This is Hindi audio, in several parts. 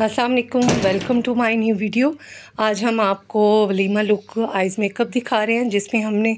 असलकुम welcome to my new video आज हम आपको वलीमा लुक आइज़ मेकअप दिखा रहे हैं जिसमें हमने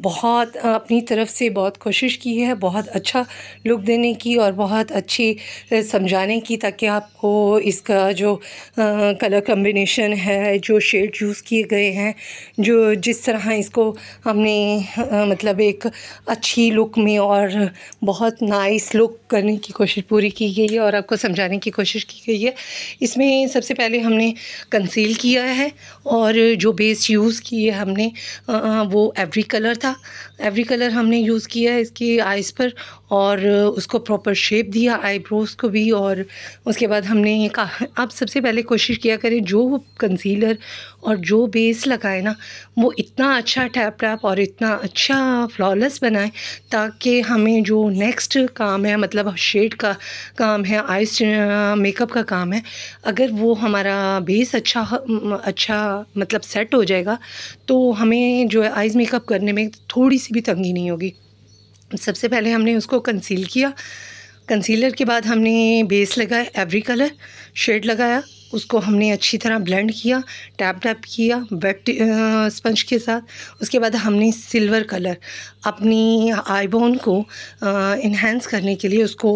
बहुत अपनी तरफ़ से बहुत कोशिश की है बहुत अच्छा लुक देने की और बहुत अच्छी समझाने की ताकि आपको इसका जो आ, कलर कम्बिनेशन है जो शेड यूज़ किए गए हैं जो जिस तरह इसको हमने आ, मतलब एक अच्छी लुक में और बहुत नाइस लुक करने की कोशिश पूरी की गई है और आपको समझाने की कोशिश की गई है। इसमें सबसे पहले हमने कंसील किया है और जो बेस यूज़ किए हमने वो एवरी कलर था। एवरी कलर हमने यूज़ किया है इसकी आइज़ पर और उसको प्रॉपर शेप दिया आईब्रोज़ को भी और उसके बाद हमने कहा आप सबसे पहले कोशिश किया करें जो कंसीलर और जो बेस लगाए ना, वो इतना अच्छा टैप टैप और इतना अच्छा फ्लॉलेस बनाए ताकि हमें जो नेक्स्ट काम है मतलब शेड का काम है आइस मेकअप का काम है अगर वो हमारा बेस अच्छा अच्छा मतलब सेट हो जाएगा तो हमें जो है आइज़ मेकअप करने में थोड़ी सी भी तंगी नहीं होगी। सबसे पहले हमने उसको कंसील किया। कंसीलर के बाद हमने बेस लगाया एवरी कलर शेड लगाया। उसको हमने अच्छी तरह ब्लेंड किया टैप टैप किया वेट स्पंज के साथ। उसके बाद हमने सिल्वर कलर अपनी आईबोन को इन्हेंस करने के लिए उसको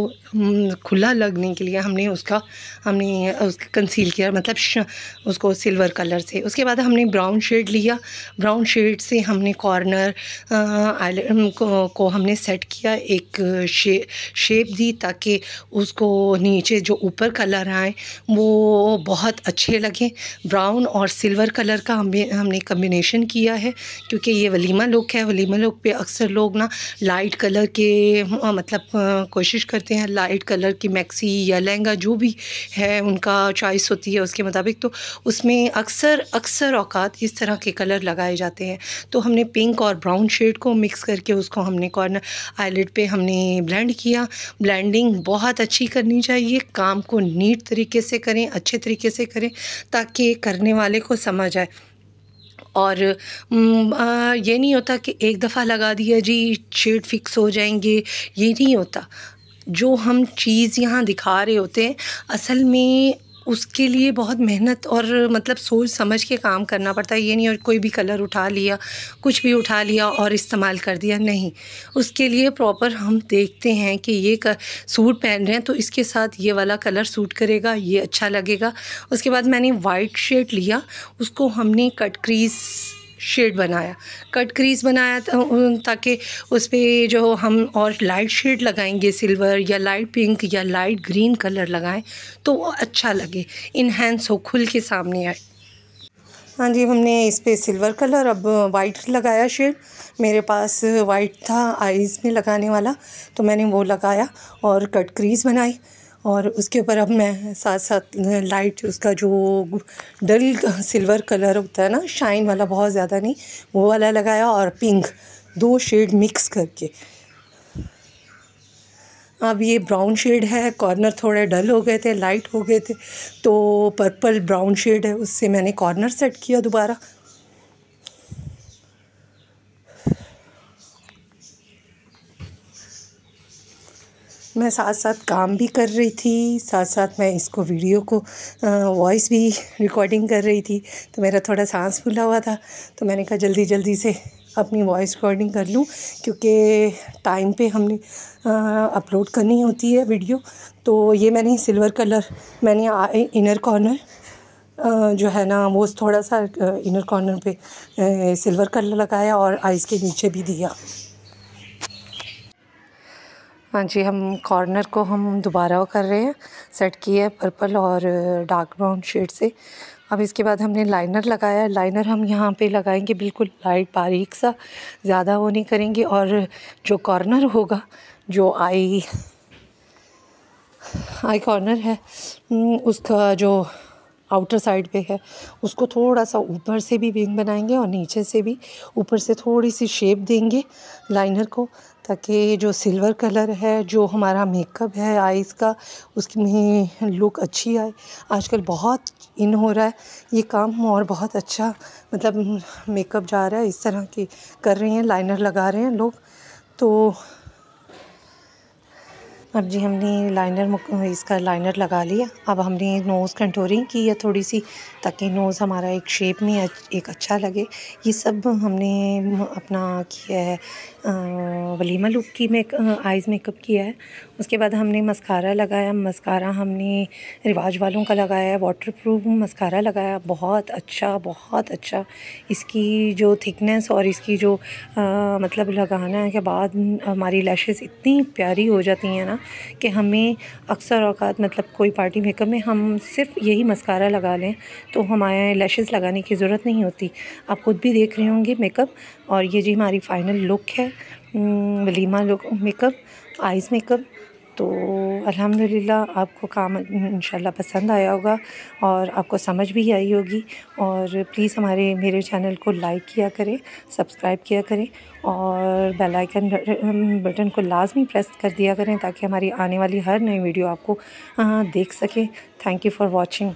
खुला लगने के लिए हमने उसका हमने उसका कंसील किया मतलब उसको सिल्वर कलर से। उसके बाद हमने ब्राउन शेड लिया। ब्राउन शेड से हमने कॉर्नर को, को हमने सेट किया एक शे, शेप दी ताकि उसको नीचे जो ऊपर कलर आए वो बहुत अच्छे लगे। ब्राउन और सिल्वर कलर का हमें हमने कम्बिनेशन किया है, क्योंकि ये वलीमा लुक है। वलीमा लुक पे अक्सर लोग ना लाइट कलर के मतलब कोशिश करते हैं। लाइट कलर की मैक्सी या लहंगा जो भी है, उनका चॉइस होती है उसके मुताबिक। तो उसमें अक्सर अक्सर अवकात इस तरह के कलर लगाए जाते हैं। तो हमने पिंक और ब्राउन शेड को मिक्स करके उसको हमने कॉर्नर आईलेट पे हमने ब्लेंड किया। ब्लेंडिंग बहुत अच्छी करनी चाहिए। काम को नीट तरीके से करें, अच्छे तरीके से करें ताकि करने वाले को समझ आए। और ये नहीं होता कि एक दफ़ा लगा दिया जी, शेड फिक्स हो जाएँगे, ये नहीं होता। जो हम चीज़ यहाँ दिखा रहे होते हैं, असल में उसके लिए बहुत मेहनत और मतलब सोच समझ के काम करना पड़ता है। ये नहीं और कोई भी कलर उठा लिया कुछ भी उठा लिया और इस्तेमाल कर दिया नहीं। उसके लिए प्रॉपर हम देखते हैं कि ये कर, सूट पहन रहे हैं तो इसके साथ ये वाला कलर सूट करेगा ये अच्छा लगेगा। उसके बाद मैंने वाइट शेड लिया उसको हमने कट क्रीज़ शेड बनाया, कट क्रीज बनाया ताकि उस पर जो हम और लाइट शेड लगाएँगे, सिल्वर या लाइट पिंक या लाइट ग्रीन कलर लगाएँ तो वो अच्छा लगे इन्हेंस हो, खुल के सामने आए। हाँ जी, हमने इस पर सिल्वर कलर, अब वाइट लगाया शेड। मेरे पास वाइट था आइज़ में लगाने वाला तो मैंने वो लगाया और कट क्रीज बनाई। और उसके ऊपर अब मैं साथ साथ लाइट उसका जो डल सिल्वर कलर होता है ना शाइन वाला बहुत ज़्यादा नहीं, वो वाला लगाया और पिंक दो शेड मिक्स करके। अब ये ब्राउन शेड है कॉर्नर थोड़े डल हो गए थे लाइट हो गए थे तो पर्पल ब्राउन शेड है, उससे मैंने कॉर्नर सेट किया दोबारा। मैं साथ साथ काम भी कर रही थी साथ साथ मैं इसको वीडियो को वॉइस भी रिकॉर्डिंग कर रही थी तो मेरा थोड़ा सांस फूला हुआ था तो मैंने कहा जल्दी जल्दी से अपनी वॉइस रिकॉर्डिंग कर लूँ, क्योंकि टाइम पे हमने अपलोड करनी होती है वीडियो तो ये मैंने सिल्वर कलर मैंने इनर कॉर्नर जो है ना, वो थोड़ा सा इनर कॉर्नर पे सिल्वर कलर लगाया और आइस के नीचे भी दिया। हाँ जी, हम कॉर्नर को हम दोबारा कर रहे हैं। सेट किया है पर्पल और डार्क ब्राउन शेड से। अब इसके बाद हमने लाइनर लगाया। लाइनर हम यहाँ पे लगाएँगे बिल्कुल लाइट बारीक सा। ज़्यादा वो नहीं करेंगे और जो कॉर्नर होगा, जो आई आई कॉर्नर है उसका जो आउटर साइड पे है, उसको थोड़ा सा ऊपर से भी विंग बनाएँगे और नीचे से भी, ऊपर से थोड़ी सी शेप देंगे लाइनर को, ताकि जो सिल्वर कलर है, जो हमारा मेकअप है आइज़ का, उसकी लुक अच्छी आए। आजकल बहुत इन हो रहा है, ये काम और बहुत अच्छा मतलब मेकअप जा रहा है, इस तरह की कर रहे हैं लाइनर लगा रहे हैं लोग। तो अब जी हमने लाइनर इसका लाइनर लगा लिया। अब हमने नोज़ कंटोरिंग की है थोड़ी सी ताकि नोज़ हमारा एक शेप में एक अच्छा लगे। ये सब हमने अपना किया है वलीमा लुक की मेक आइज़ मेकअप किया है। उसके बाद हमने मस्कारा लगाया। मस्कारा हमने रिवाज वालों का लगाया है वाटर प्रूफ मस्कारा लगाया। बहुत अच्छा बहुत अच्छा। इसकी जो थिकनेस और इसकी जो आ, मतलब लगाना के बाद हमारी लैशेज़ इतनी प्यारी हो जाती हैं ना कि हमें अक्सर अवकात मतलब कोई पार्टी मेकअप में हम सिर्फ़ यही मस्कारा लगा लें तो हमारे लैशेस लगाने की ज़रूरत नहीं होती। आप खुद भी देख रहे होंगे मेकअप, और ये जी हमारी फ़ाइनल लुक है वलीमा लुक, मेकअप आइज़ मेकअप तो अल्हम्दुलिल्लाह आपको काम इंशाल्लाह पसंद आया होगा और आपको समझ भी आई होगी और प्लीज़ हमारे, मेरे चैनल को लाइक किया करें, सब्सक्राइब किया करें और बेल आइकन बटन को लाजमी प्रेस कर दिया करें ताकि हमारी आने वाली हर नई वीडियो आपको देख सकें। Thank you for watching.